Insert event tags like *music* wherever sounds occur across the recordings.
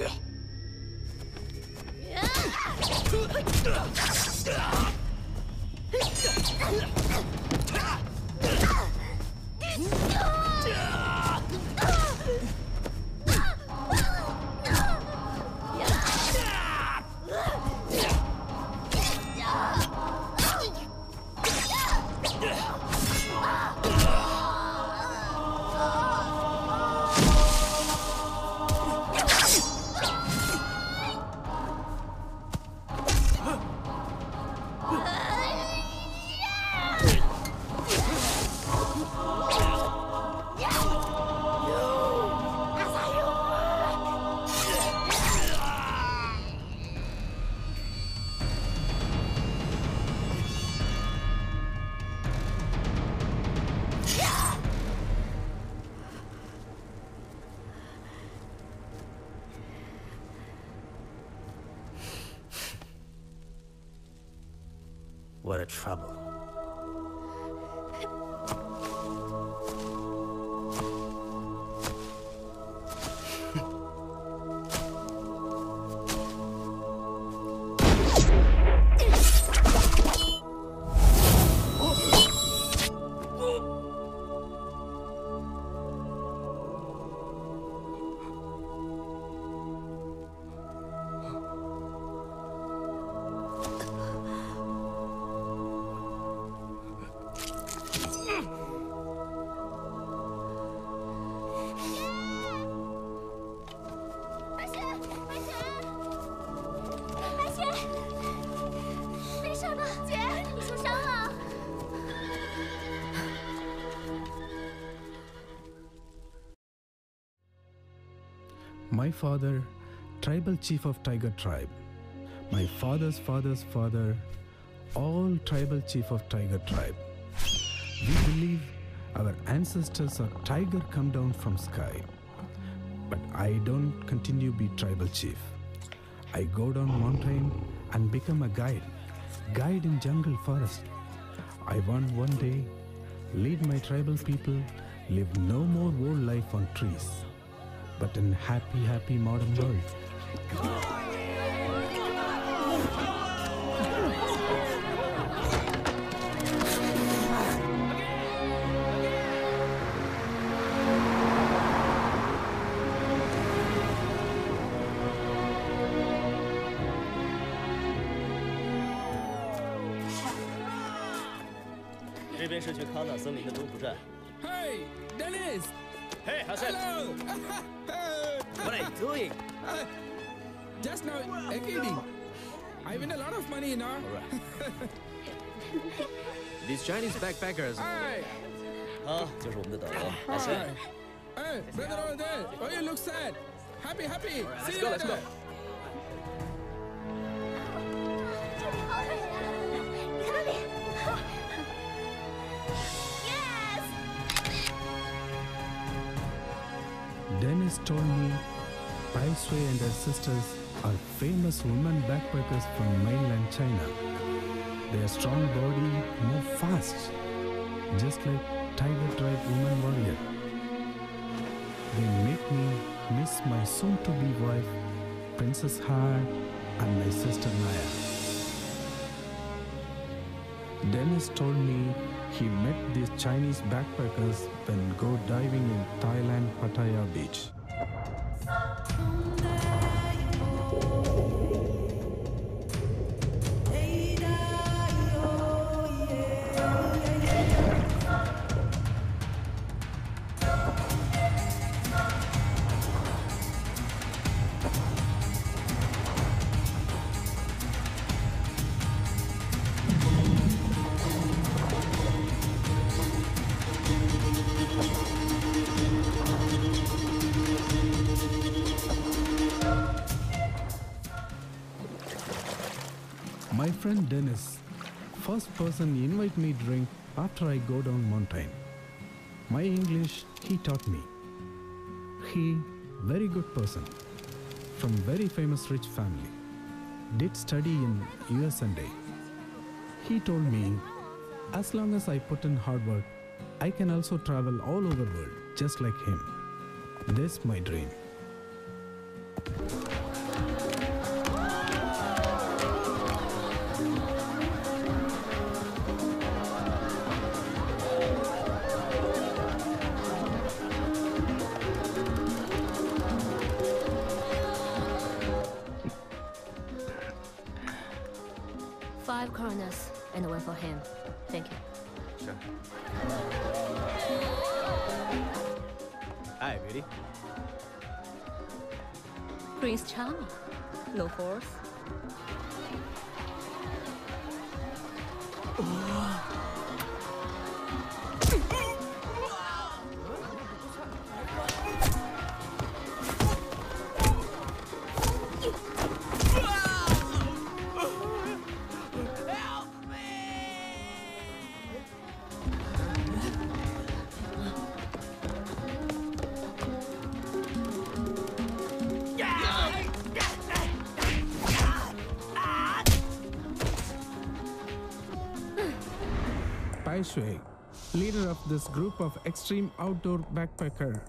What My father, tribal chief of Tiger tribe. My father's father's father, all tribal chief of Tiger tribe. We believe our ancestors are tiger come down from sky. But I don't continue be tribal chief. I go down mountain and become a guide. Guide in jungle forest. I want one day lead my tribal people live no more old life on trees but in happy, happy modern world. Hey, Dennis! Hey, Hassan. Hello! *laughs* are doing? Uh, just now, well, uh, I win a lot of money, you know. *laughs* These Chinese backpackers. Hey. Huh? Hey, brother over there. Why you look sad? Happy, happy. Right, See you go, later. Sui and her sisters are famous women backpackers from mainland China. Their strong body move fast, just like tiger tribe woman warrior. They make me miss my soon-to-be wife, Princess Han, and my sister Naya. Dennis told me he met these Chinese backpackers when go diving in Thailand Pattaya beach. After I go down mountain. My English he taught me. He very good person from very famous rich family. Did study in US and A. He told me as long as I put in hard work, I can also travel all over the world just like him. This my dream. One for him. Thank you. 是。哎，Ready？Prince Charming. No force. Bai this group of extreme outdoor backpacker,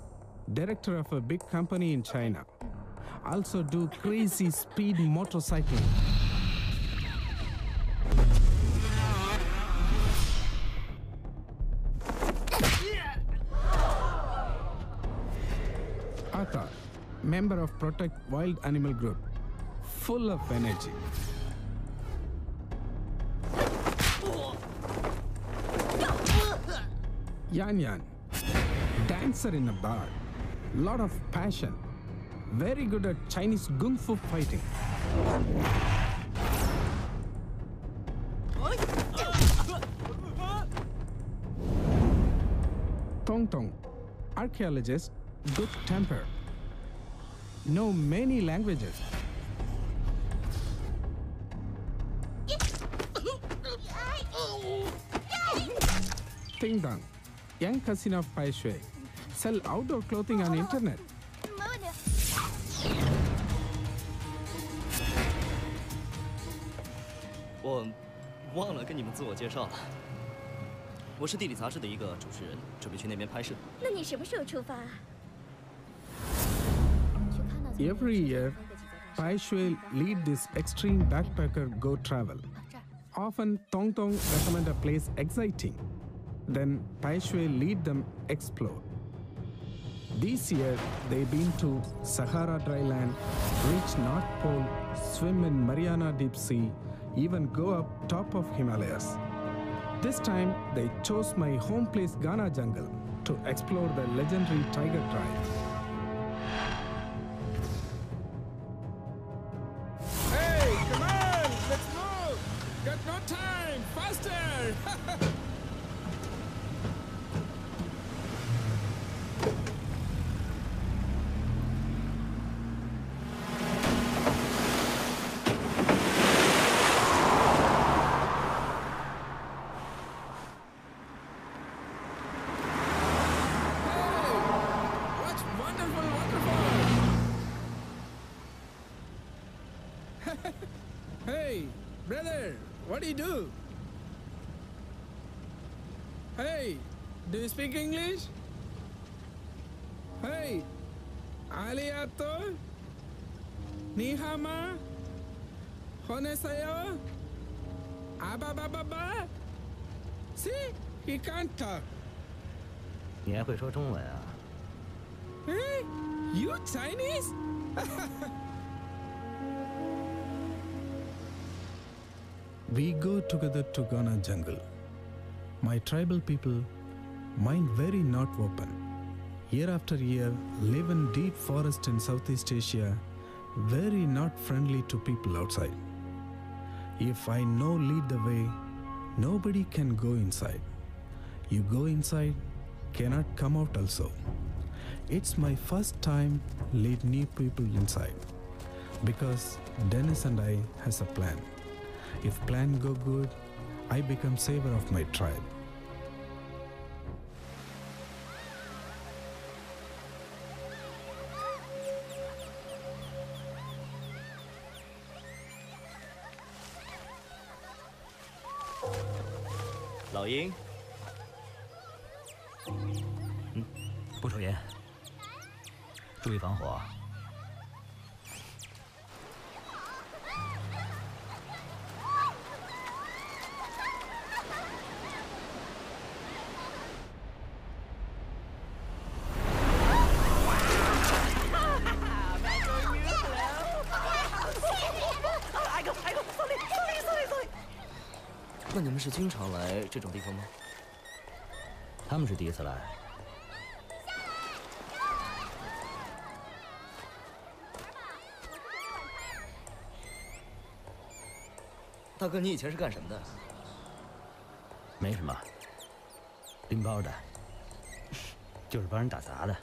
director of a big company in China. Also do crazy speed motorcycling. Arthur, member of Protect Wild Animal Group, full of energy. Yan Yan, dancer in a bar, lot of passion, very good at Chinese gung fu fighting. Tong Tong, archaeologist, good temper, know many languages. Ting Dong, young cousin of Pai Shui, sell outdoor clothing on internet. 没问题。我忘了跟你们自我介绍了。我是地理杂志的一个主持人，准备去那边拍摄。那你什么时候出发啊？ Every year, Pai Shui lead this extreme backpacker go travel. Often, Tong Tong recommend a place exciting. Then Pai Shui lead them explore. This year, they've been to Sahara dryland, reach North Pole, swim in Mariana Deep Sea, even go up top of Himalayas. This time, they chose my home place Ghana jungle to explore the legendary tiger tribe. Hey, come on, let's move. Got no time. Faster. *laughs* Hey, what's wonderful, wonderful. Hey, brother, what do you do? Hey, do you speak English? Hey, aliato? Nihama? Honesayo? Abababa? See, he can't talk. 你还会说中文啊？ Hey, you Chinese? *laughs* We go together to Ghana jungle. My tribal people, mind very not open. Year after year, live in deep forest in Southeast Asia, very not friendly to people outside. If I know lead the way, nobody can go inside. You go inside, cannot come out also. It's my first time lead new people inside because Dennis and I has a plan. If plan go good, I become saver of my tribe. 老鹰，不抽烟，注意防火。 是经常来这种地方吗？他们是第一次来。大哥，你以前是干什么的？没什么，拎包的，就是帮人打杂的。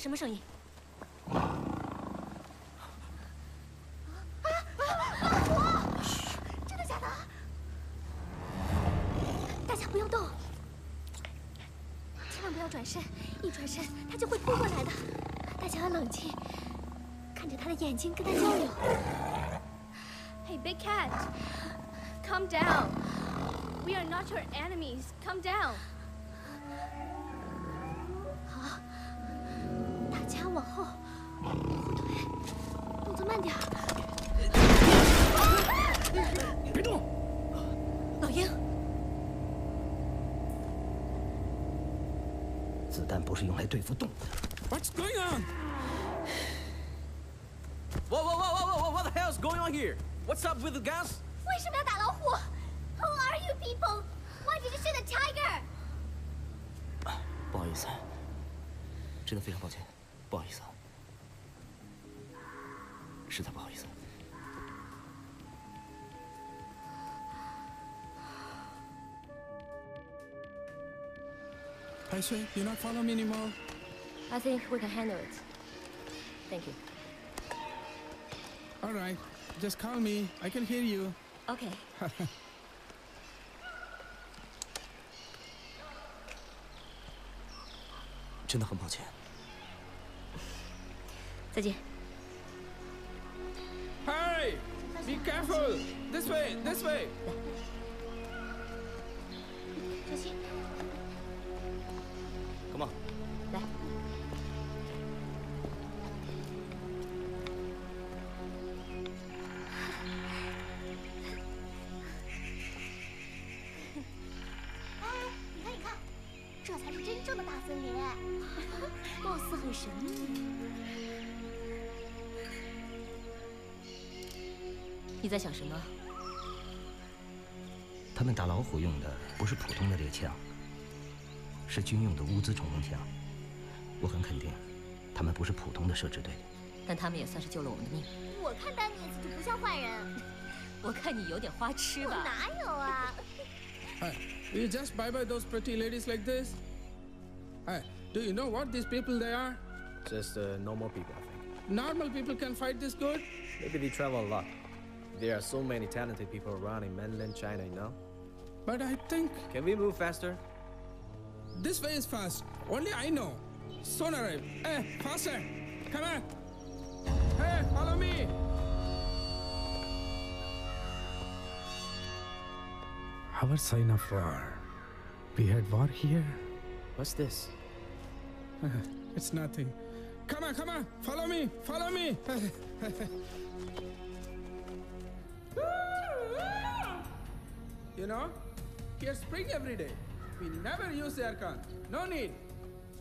什么声音？真的假的？大家不要动，千万不要转身，一转身他就会扑过来的。大家要冷静，看着他的眼睛跟他交流。Hey, Big Cat, calm down. We are not your enemies. Calm down. here? What's up with the guns? 为什么要打老虎？Who are you people? Why did you shoot a tiger? 不好意思，真的非常抱歉，不好意思，实在不好意思。 I swear, you not follow me anymore. I think we can handle it. Thank you. All right, just call me. I can hear you. OK。*laughs* 真的很抱歉。再见。 Hey, be careful. This way, this way. 虎用的不是普通的猎枪，是军用的乌兹冲锋枪。我很肯定，他们不是普通的摄制队。但他们也算是救了我们的命。我看丹尼斯就不像坏人，我看你有点花痴我吧？哪有啊？Hey, will you just bye bye those pretty ladies like this? Hey, do you know what these people they are? Just uh, normal people, I think. Normal people can fight this good? Maybe they travel a lot. There are so many talented people around in mainland China, you know? But I think Can we move faster? this way is fast. Only I know. Soon arrive. Eh, hey, faster. Come on. Hey, follow me. Our sign of war. We had war here. What's this? *laughs* It's nothing. Come on, come on. Follow me. Follow me. *laughs* you know, here's spring every day. We never use aircon. No need.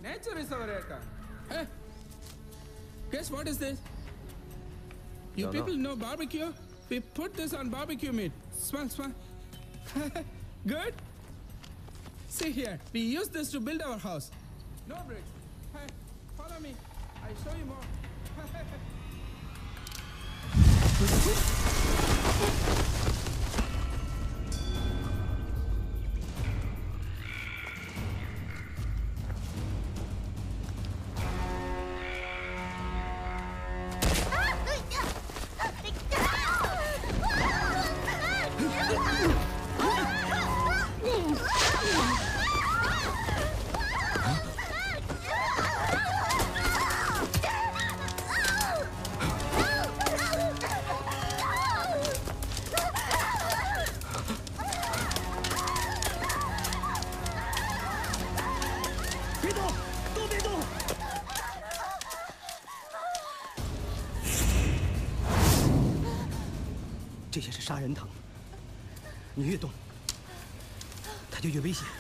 Nature is our aircon. Hey, guess what is this? You know. people know barbecue? We put this on barbecue meat. Smell, smell. *laughs* Good? See here, we use this to build our house. No bricks. Hey, follow me. I show you more. *laughs* Tuyubicia.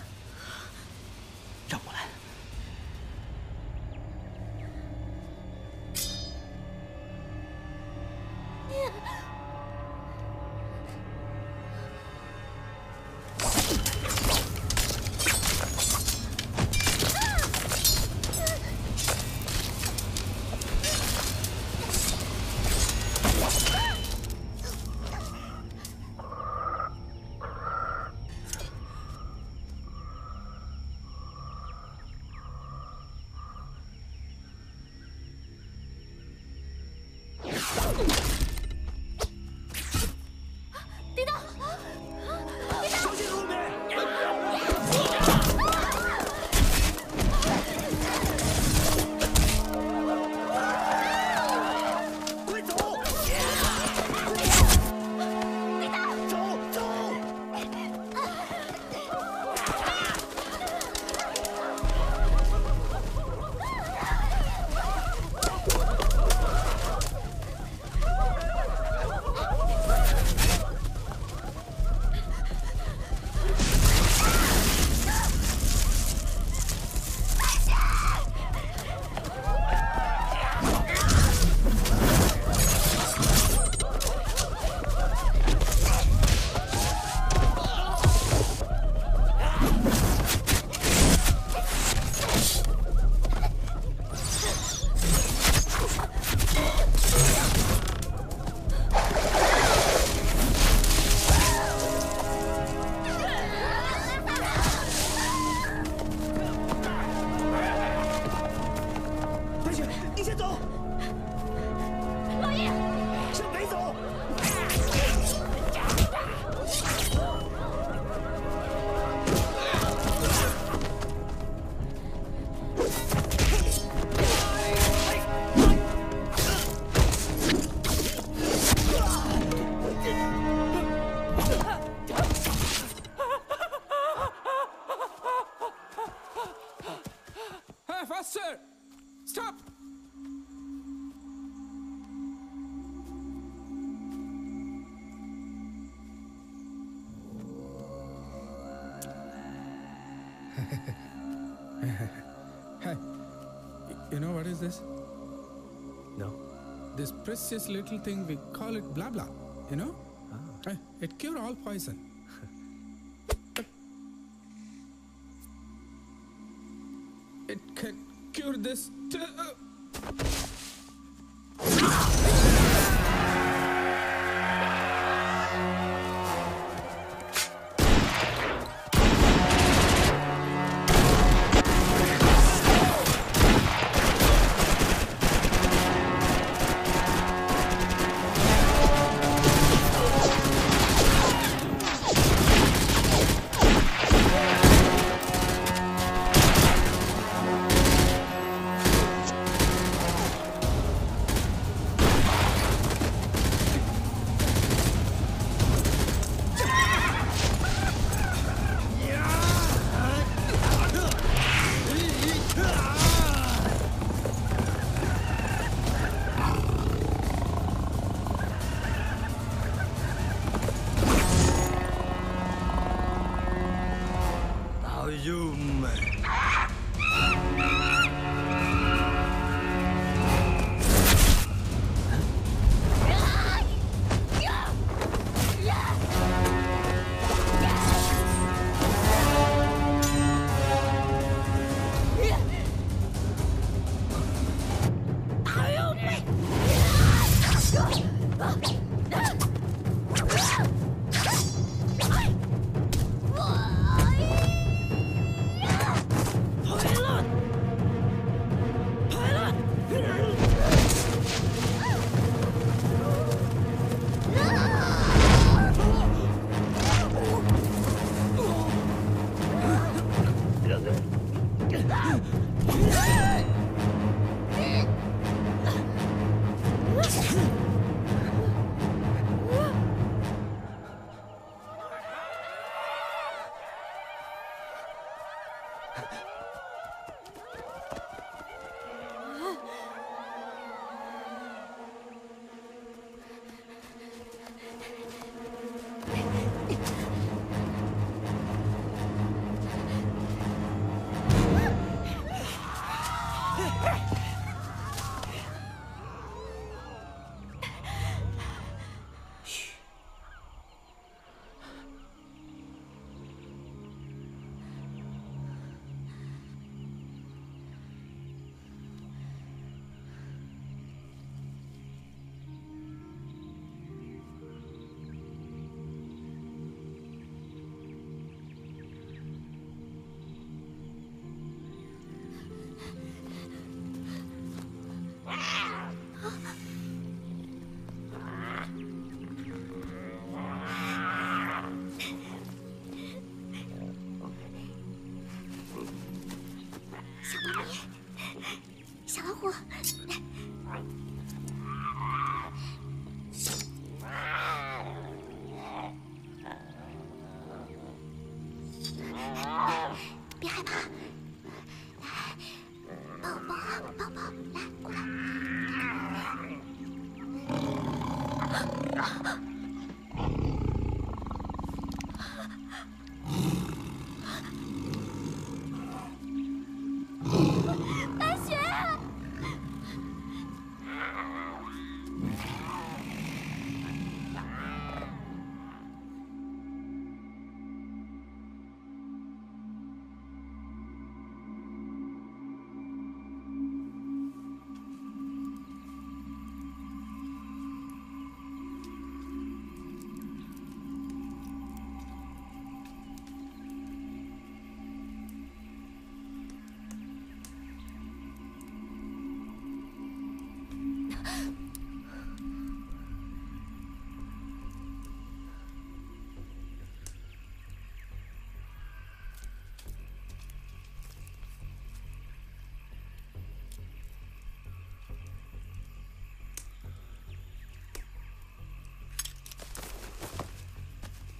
precious little thing, we call it blah blah, you know? Ah. Eh, it cure all poison.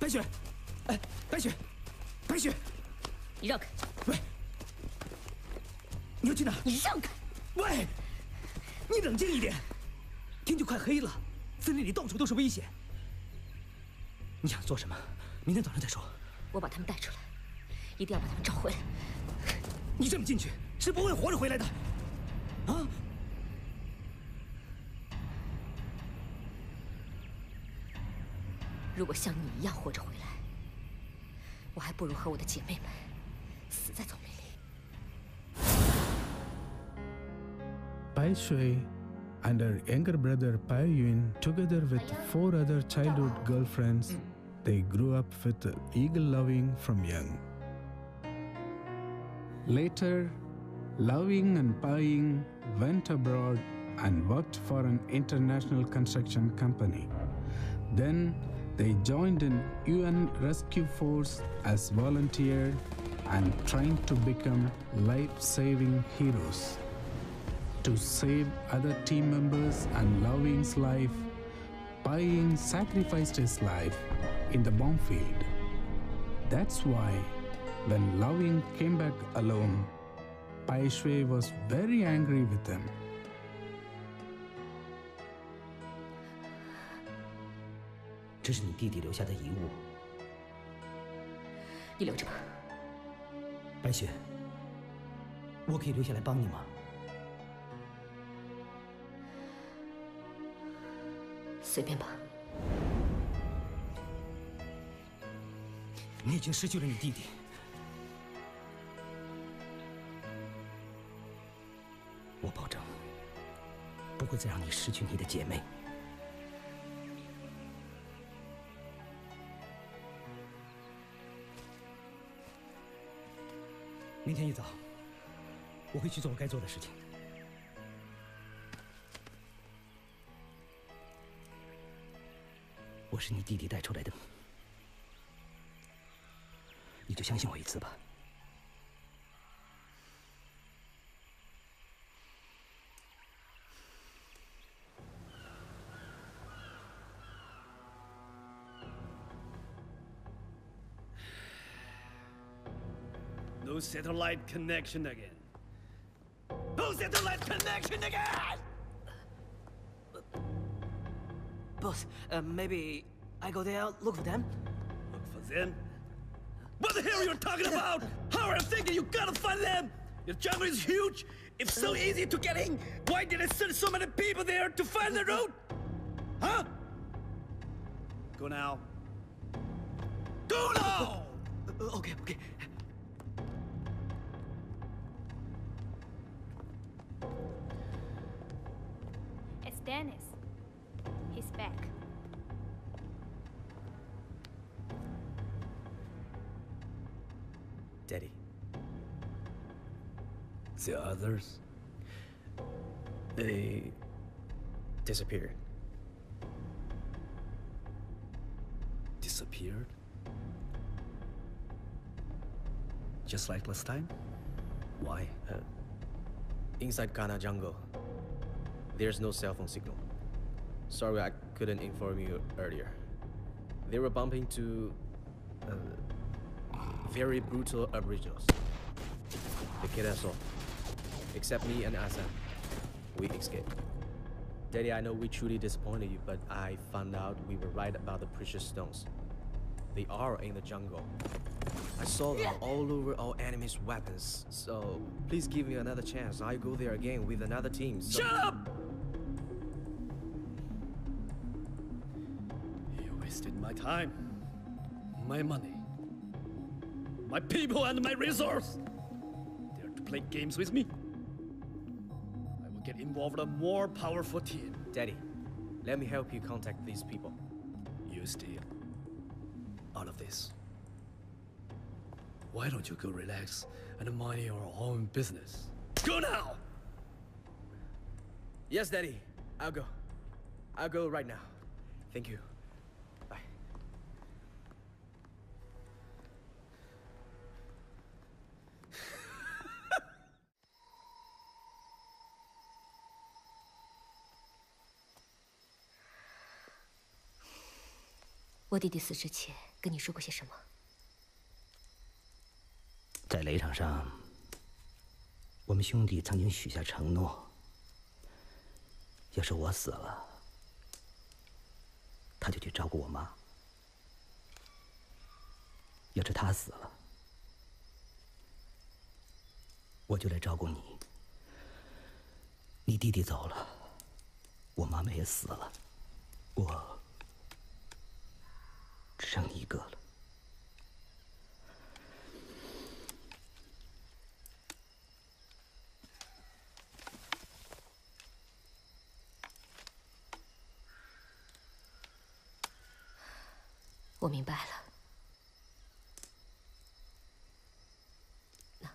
白雪，哎，白雪，白雪，你让开！喂，你要去哪？你让开！喂，你冷静一点，天就快黑了，森林里到处都是危险。你想做什么？明天早上再说。我把他们带出来，一定要把他们找回来。你这么进去是不会活着回来的，Bai Shui and her younger brother Pai Yun, together with four other childhood girlfriends, mm. they grew up with eagle loving from young. Later, Loving and Paying went abroad and worked for an international construction company. Then they joined in UN Rescue Force as volunteer and trained to become life-saving heroes. To save other team members and Loving's life, Bai Ying sacrificed his life in the bomb field. That's why when Loving came back alone, Bai Shui was very angry with him. 这是你弟弟留下的遗物，你留着吧。白雪。我可以留下来帮你吗？随便吧。你已经失去了你弟弟，我保证不会再让你失去你的姐妹。明天一早，我会去做我该做的事情。我是你弟弟带出来的，你就相信我一次吧。Satellite connection again. No satellite connection again! Boss, uh, maybe I go there, look for them? Look for them? What the hell are you talking about? How are you thinking you gotta find them? Your jungle is huge. It's so easy to get in. Why did I send so many people there to find the route? Huh? Go now. Go now! Uh, okay, okay. Others? They disappeared. Disappeared? Just like last time? Why? Uh, inside Ghana jungle, there's no cell phone signal. Sorry, I couldn't inform you earlier. They were bumping to uh, very brutal aboriginals. They killed us all, except me and Asa. We escaped. Daddy, I know we truly disappointed you, but I found out we were right about the precious stones. They are in the jungle. I saw them all over our enemy's weapons. So please give me another chance. I'll go there again with another team. So Shut up! You wasted my time, my money, my people, and my resource. Dare to play games with me? Will get involved a more powerful team. Daddy, let me help you contact these people. You steal out of this. Why don't you go relax and mind your own business? Go now! Yes, Daddy. I'll go. I'll go right now. Thank you. 我弟弟死之前，跟你说过些什么？在雷场上，我们兄弟曾经许下承诺：要是我死了，他就去照顾我妈；要是他死了，我就来照顾你。你弟弟走了，我妈妈也死了，我只剩一个了。我明白了。那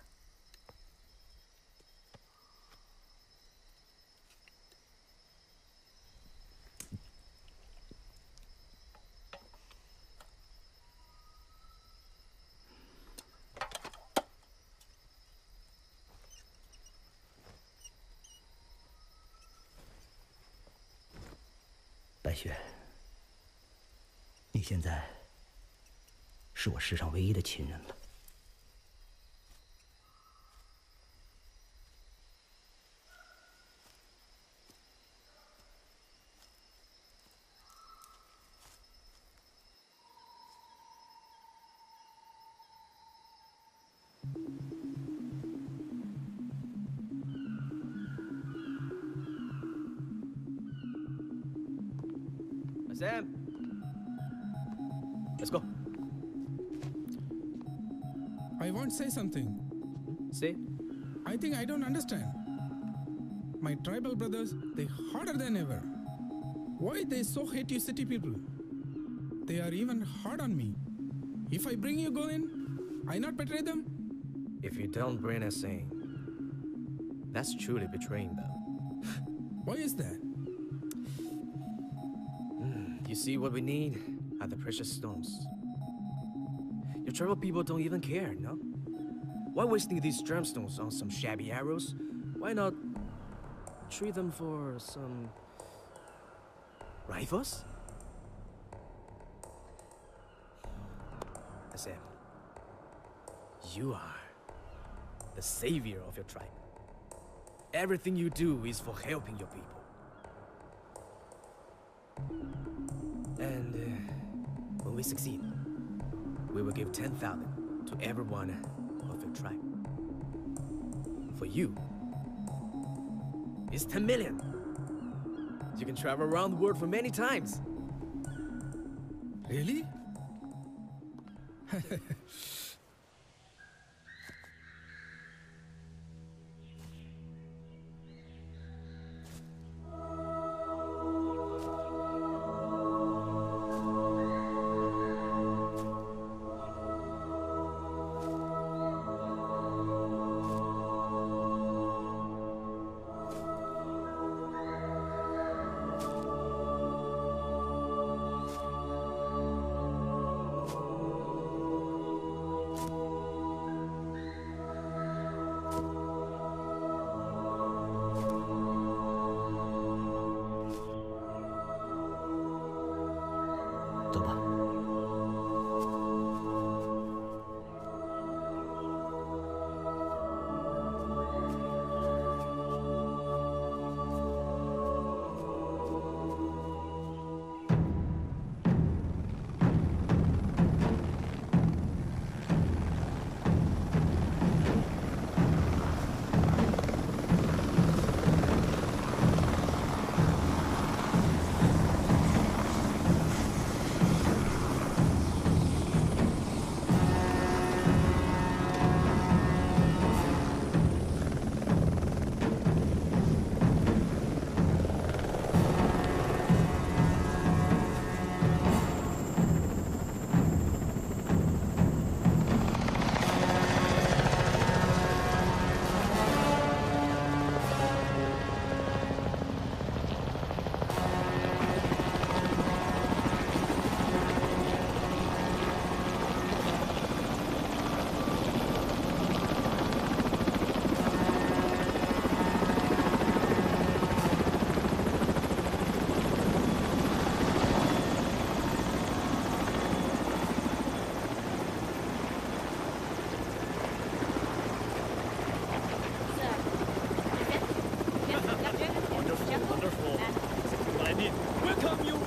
白雪，你现现在是我世上唯一的亲人了。Why they so hate you city people? They are even hard on me. If I bring you go in, I not betray them? if you don't bring a in, that's truly betraying them. *laughs* Why is that? Hmm, you see, what we need are the precious stones. Your tribal people don't even care, no? Why wasting these gemstones on some shabby arrows? Why not trade them for some rifles? Sam, you are the savior of your tribe. Everything you do is for helping your people. And uh, when we succeed, we will give 10,000 to every one of your tribe. For you, it's 10 million. You can travel around the world for many times. Really? *laughs* come you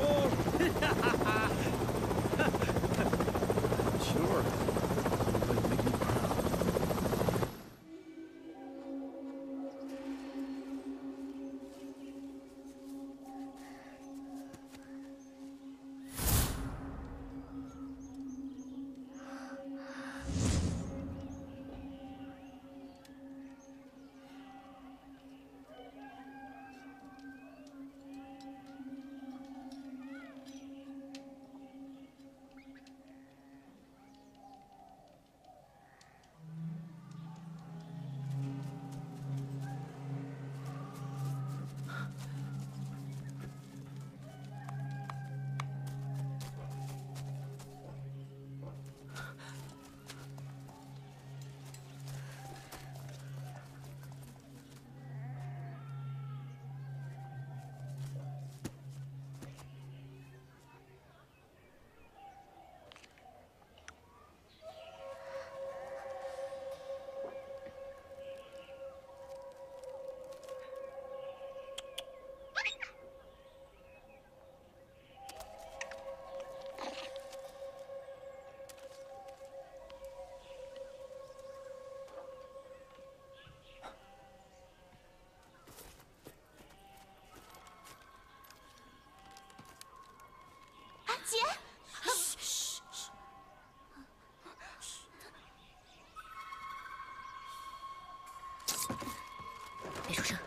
别出声，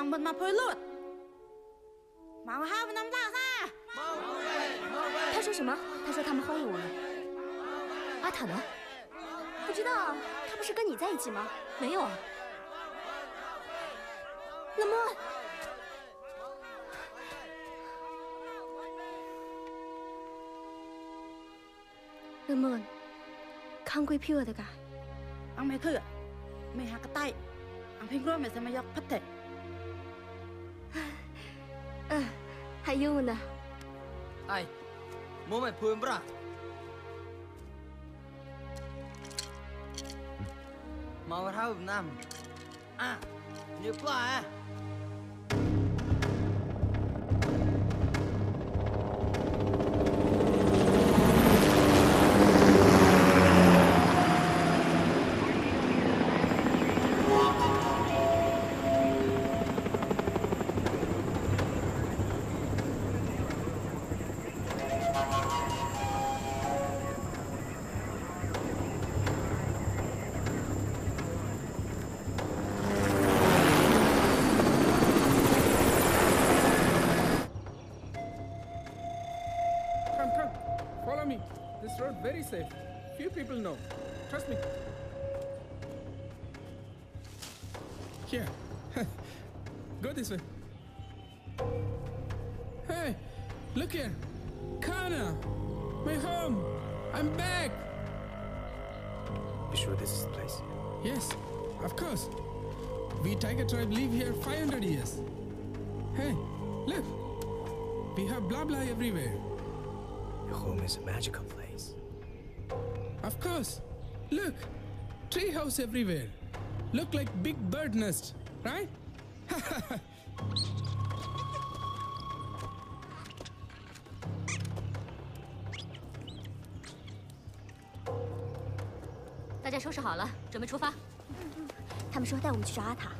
上班嘛陪妈妈还不那么大？他说什么？他说他们欢迎我们。阿塔呢？不知道，他不是跟你在一起吗？没有啊。冷漠。冷漠，康贵皮的噶。俺没去，没下个带，俺苹果没什么要。Хайона. Ай, моме пуем брат. Маврау нам. А, не пла, а? Very safe. Few people know. Trust me. Here. *laughs* Go this way. Hey, look here. Kana, my home. I'm back. You sure this is the place? Yes, of course. We Tiger tribe live here 500 years. Hey, look. We have blah blah everywhere. Your home is a magical place. Of course. Look, tree house everywhere. Look like big bird nest, right? 大家收拾好了，准备出发。他们说带我们去找阿塔。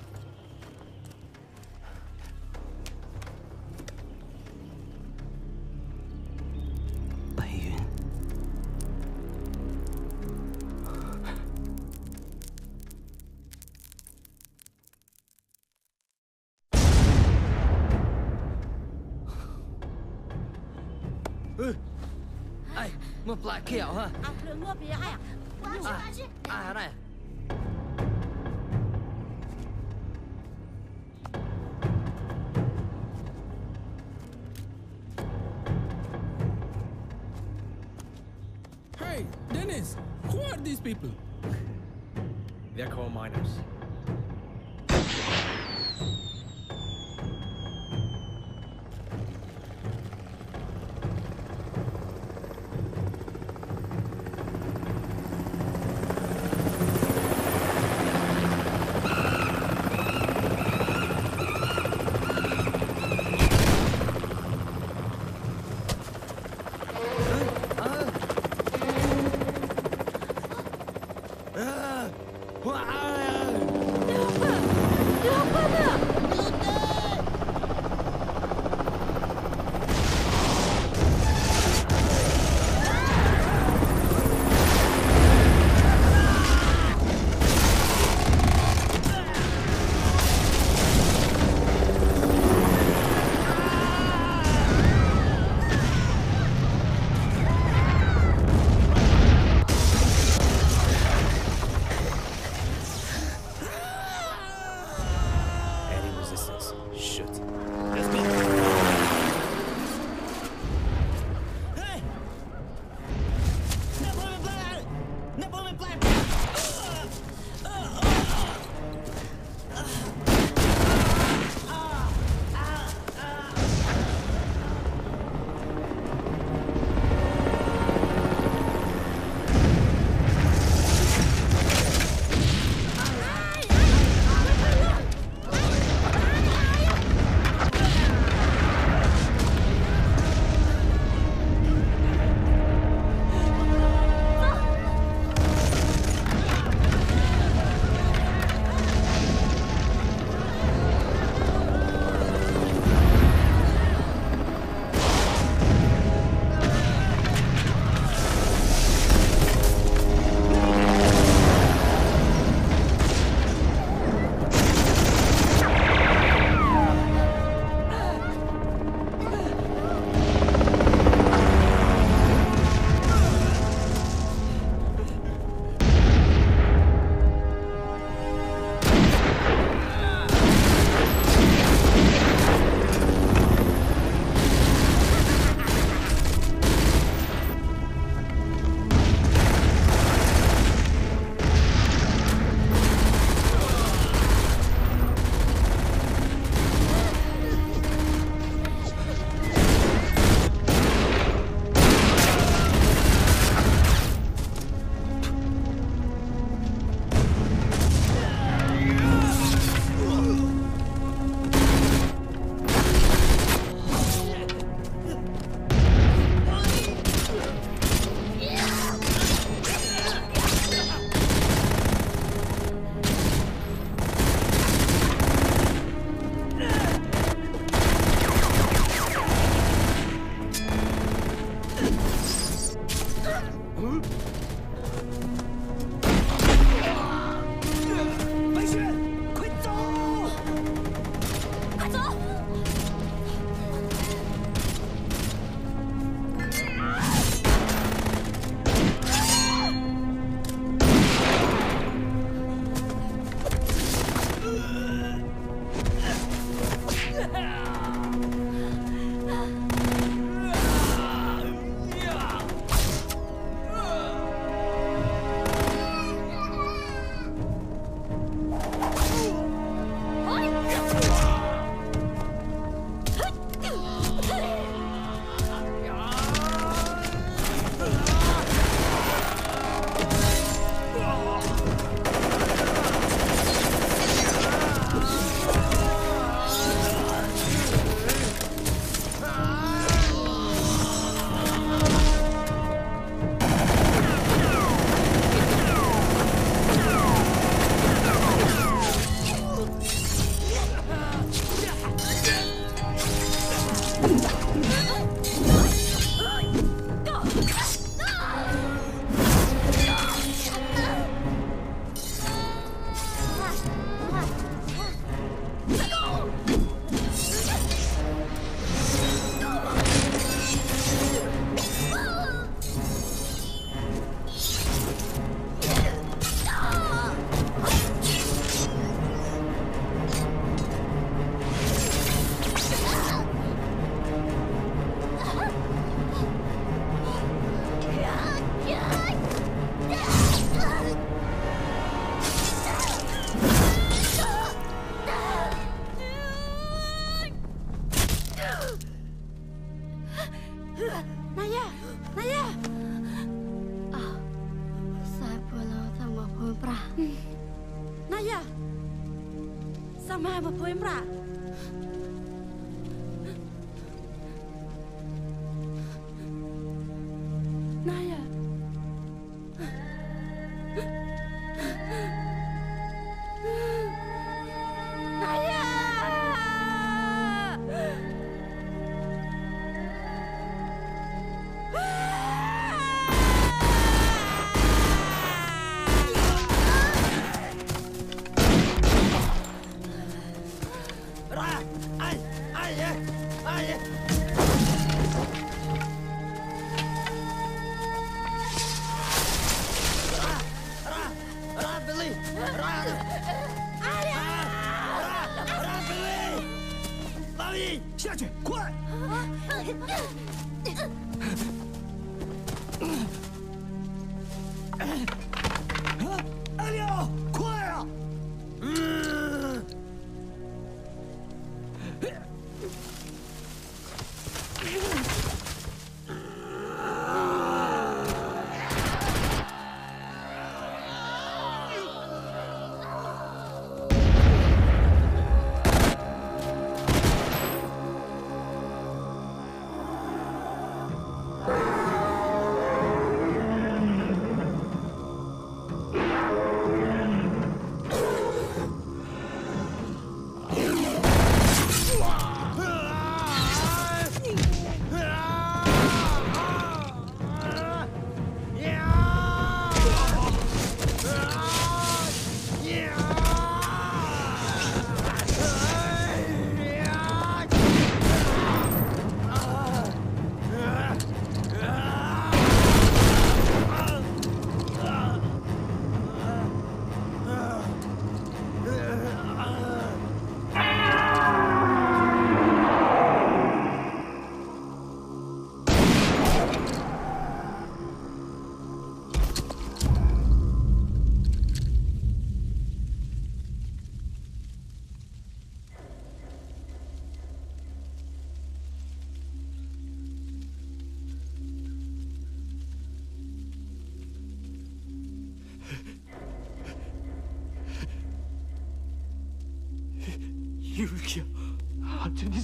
去哦，哈。啊，轮我别爱啊，我要去，我要去。啊，来。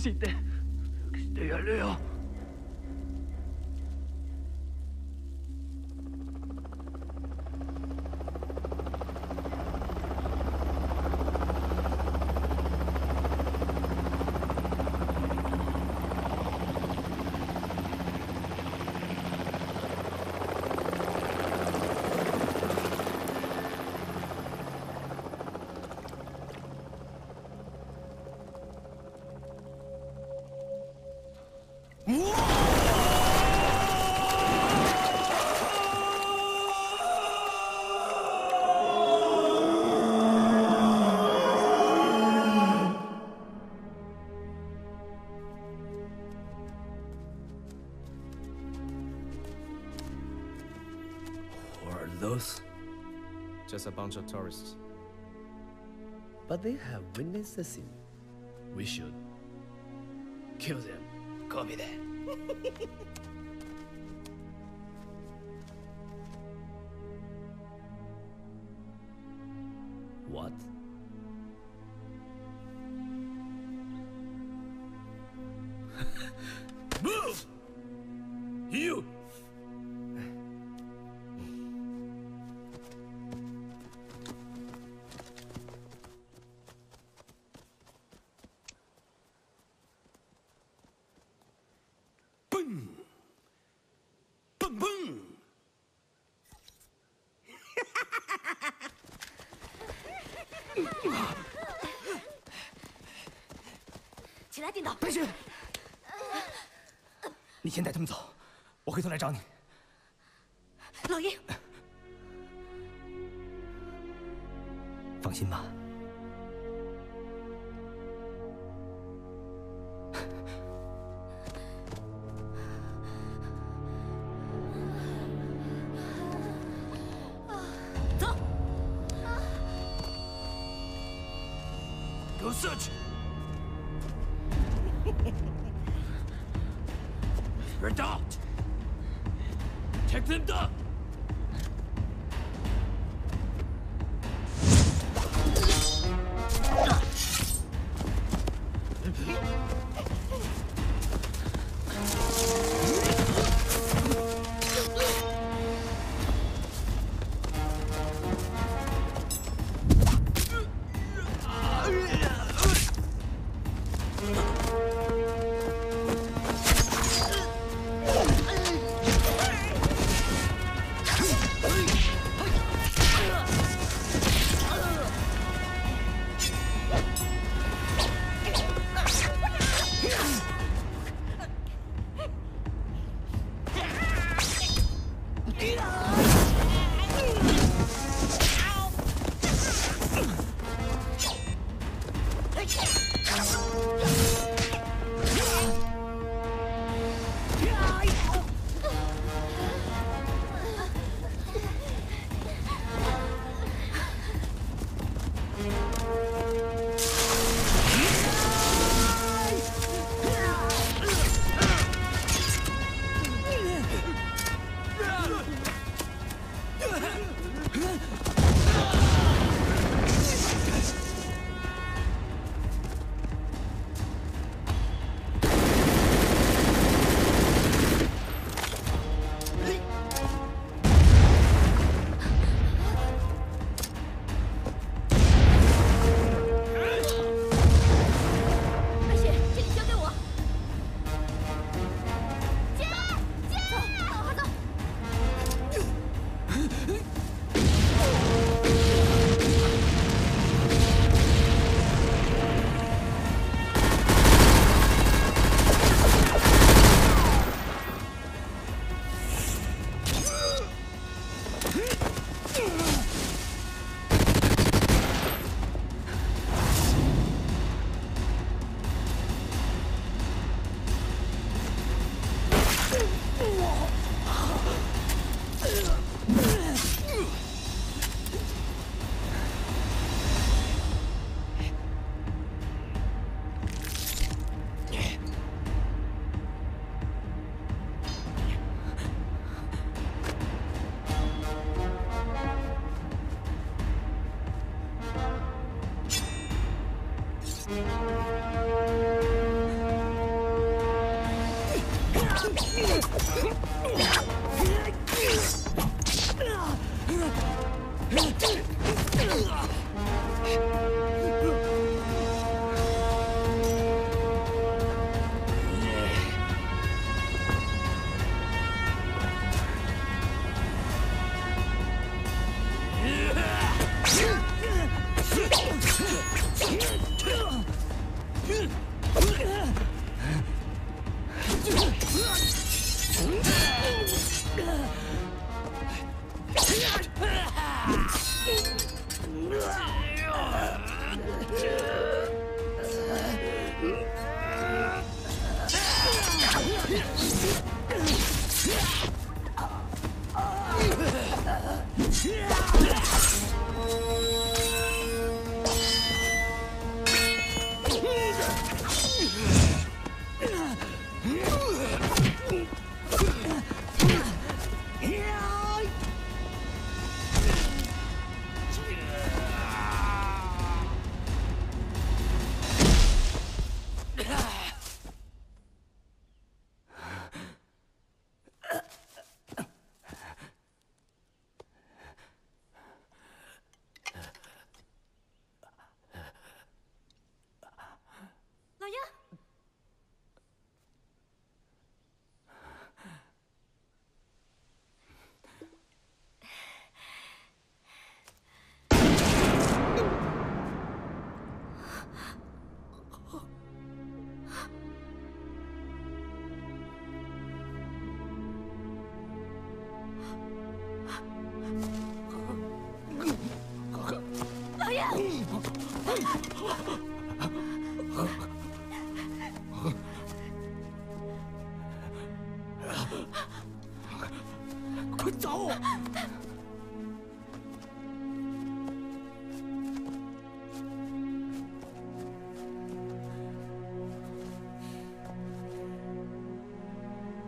しいって。Just a bunch of tourists. But they have witnessed the scene. We should kill them. Call me there. *laughs* 先带他们走，我回头来找你。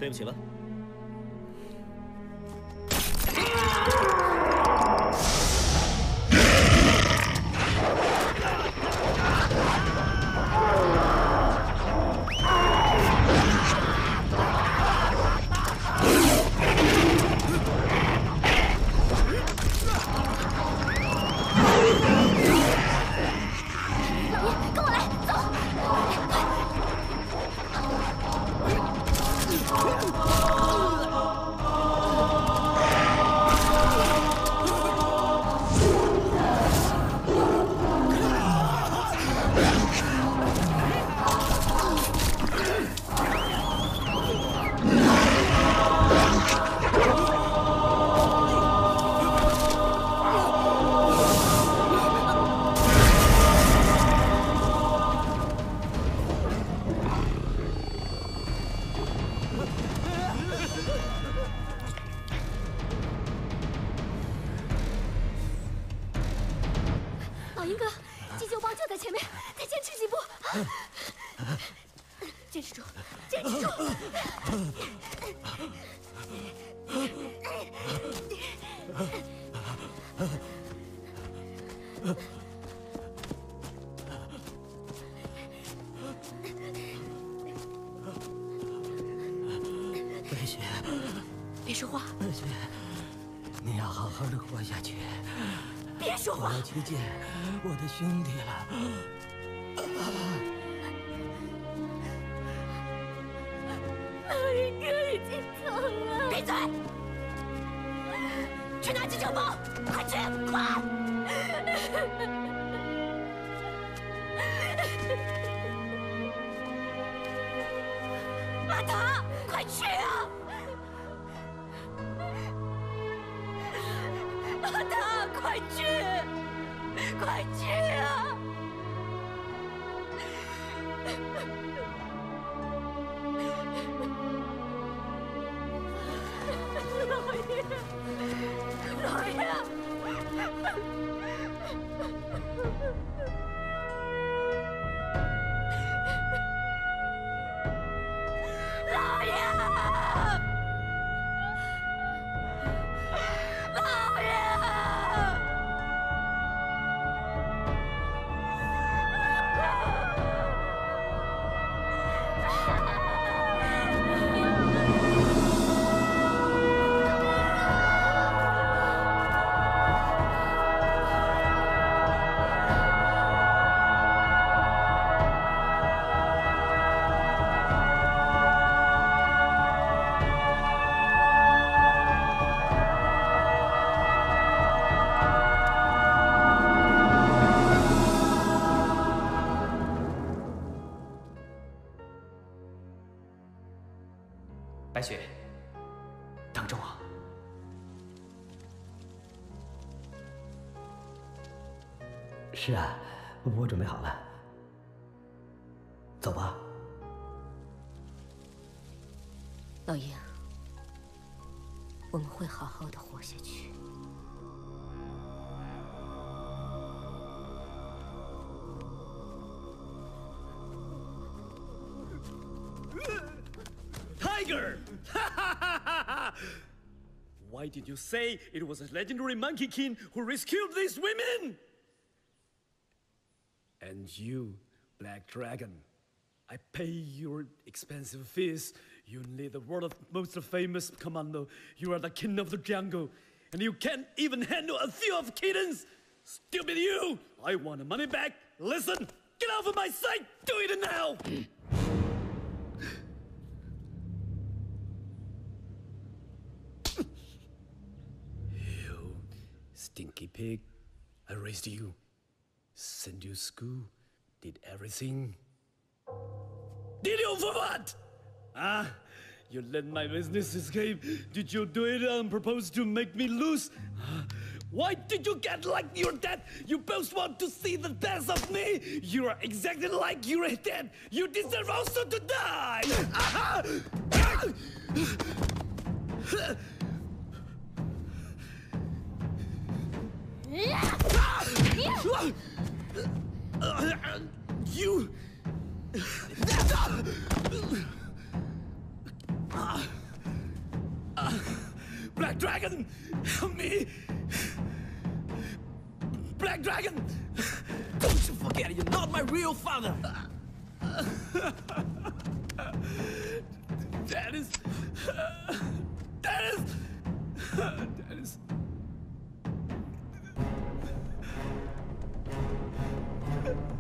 对不起了。说话我要去见我的兄弟了。老鹰哥已经走了。闭嘴！去拿急救包，快去，快！阿塔，快去！是啊，我准备好了。走吧。老鹰，我们会好好的活下去。Tiger! Why did you say it was a legendary Monkey King who rescued these women? And you, Black Dragon, I pay your expensive fees. You lead the world's most famous commando. You are the king of the jungle, and you can't even handle a few of kittens. Stupid you! I want the money back. Listen, get off of my sight. Do it now. *laughs* You stinky pig. I raised you, Send you school, did everything. Did you for what? Ah, you let my business escape. Did you do it on purpose to make me lose? Ah, Why did you get like your dad? You both want to see the death of me? You are exactly like your dad. You deserve also to die. Aha! You. Black Dragon, help me! Black Dragon! Don't you forget, you're not my real father! That is... That is... That is... Ha ha ha!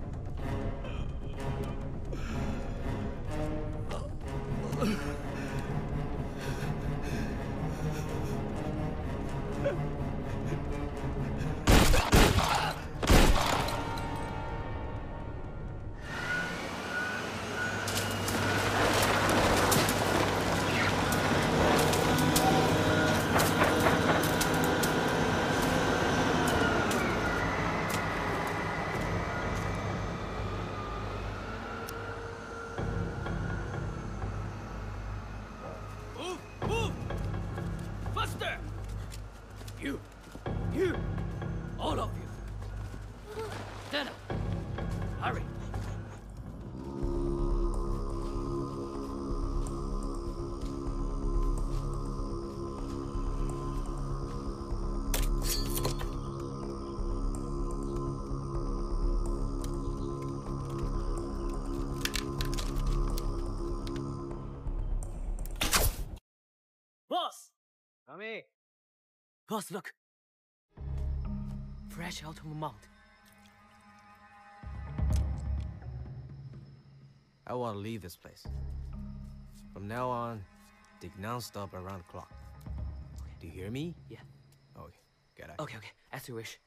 Come. Boss, look. Fresh out of mount. I want to leave this place. From now on, dig non-stop around the clock. Do you hear me? Yeah. Okay, get out. Okay, okay. As you wish.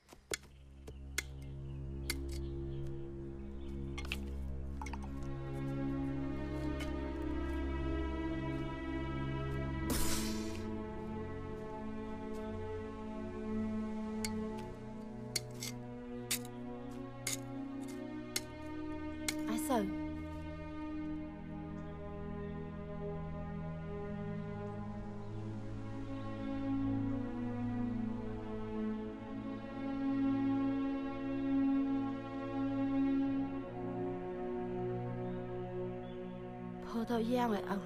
Lại ảo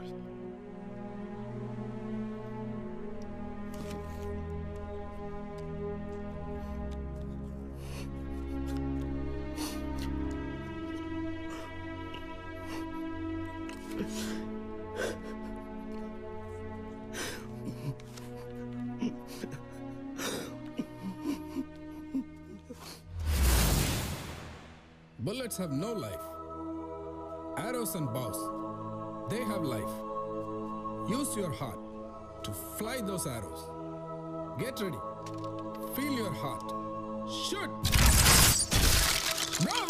Bullets have no life. Arrows and bows, they have life. Use your heart to fly those arrows. Get ready. Feel your heart. Shoot! Bravo!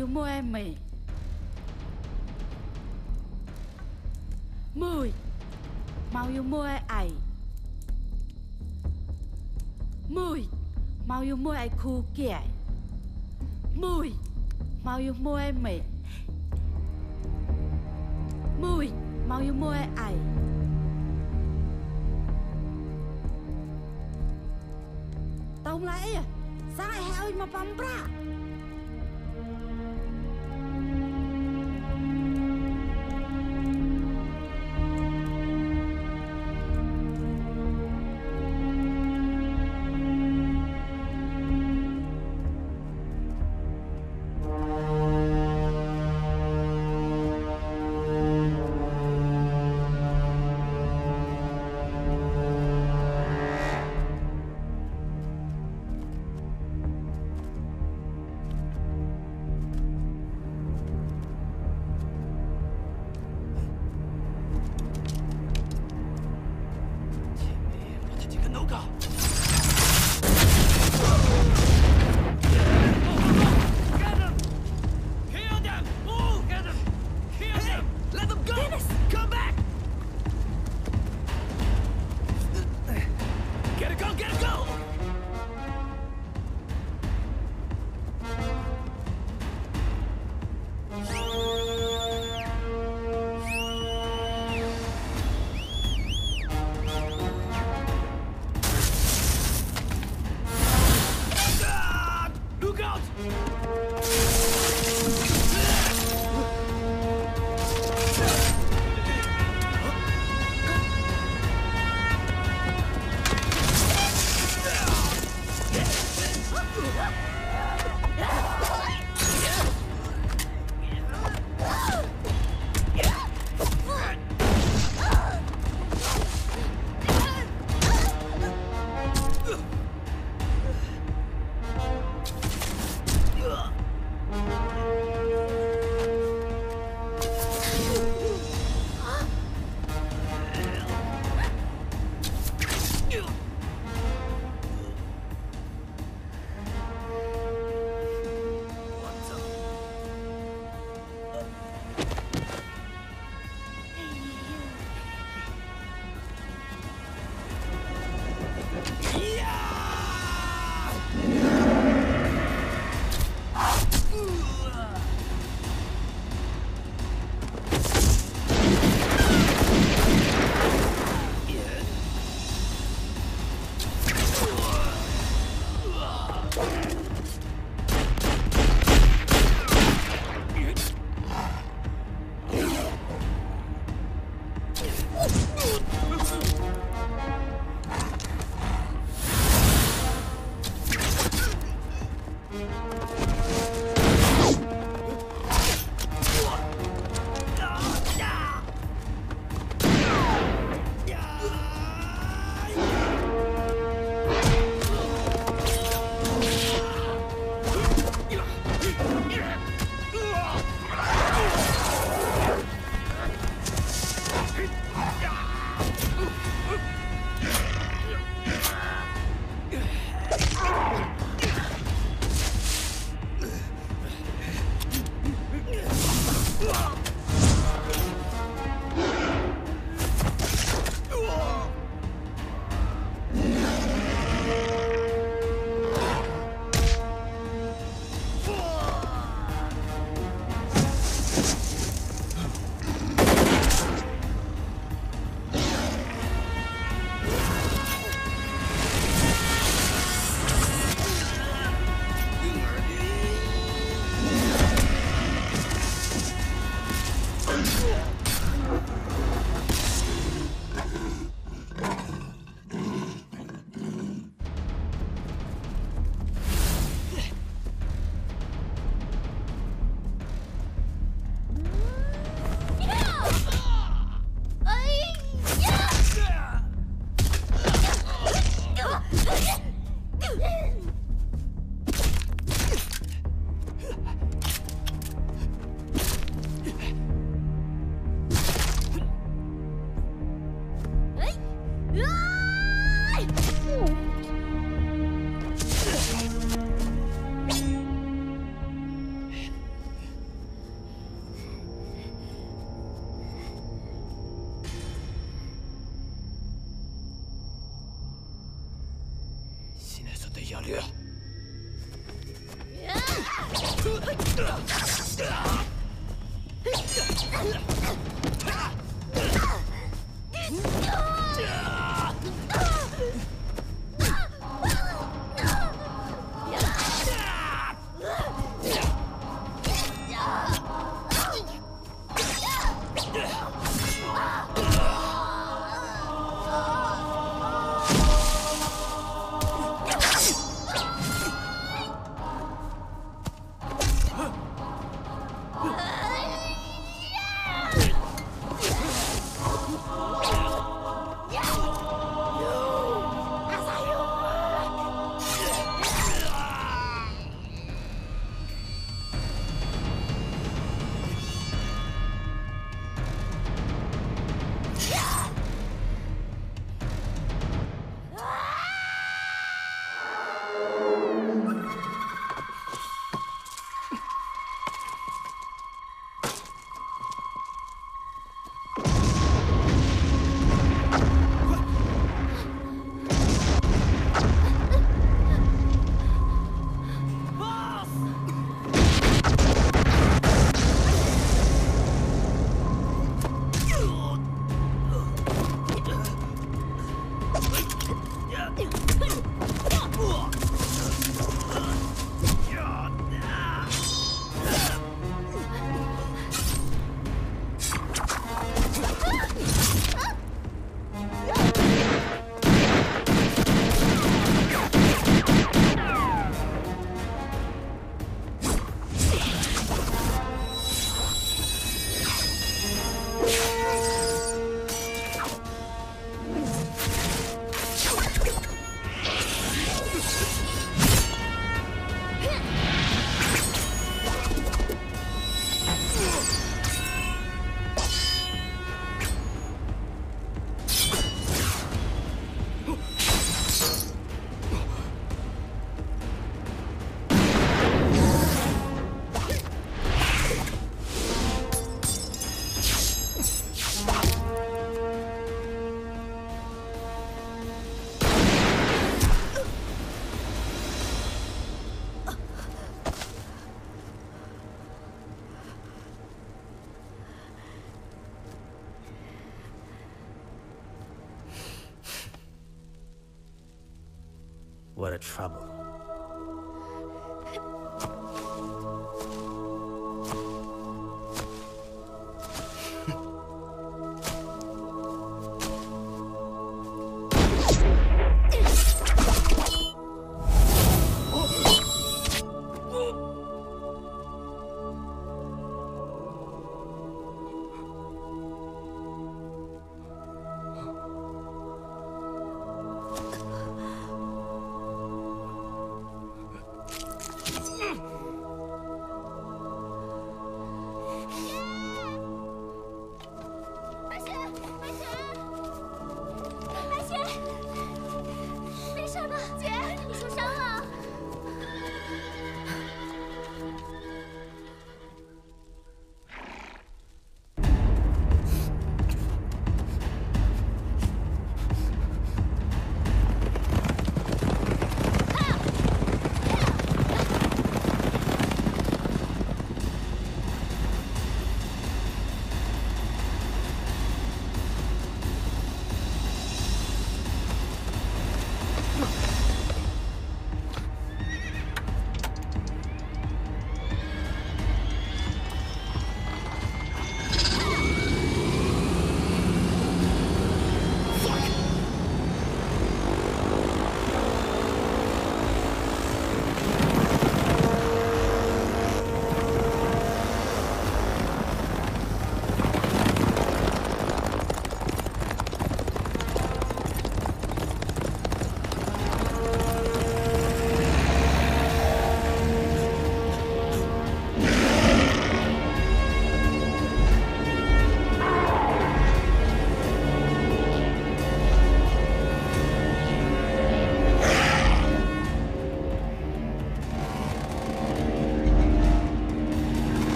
yêu mô mười. Mau yêu mô ai mười. Mau yêu mô ai khu kẻ.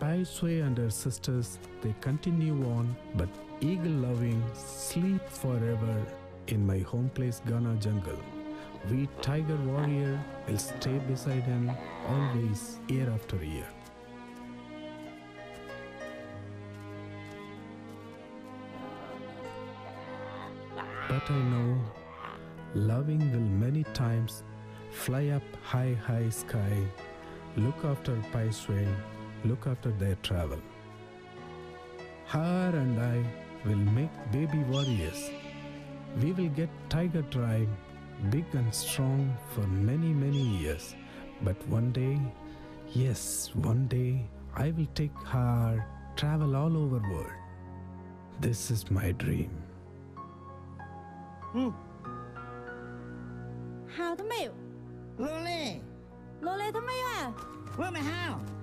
Bai Shui and her sisters, they continue on, but eagle loving sleep forever in my home place Ghana jungle. We tiger warrior will stay beside him always year after year. But I know loving will many times fly up high, high sky, look after Bai Shui, look after their travel. Her and I will make baby warriors. We will get Tiger Tribe big and strong for many, many years. But one day, yes, one day, I will take her travel all over world. This is my dream. โลเล่ โลเลทำไมอะ Where my house?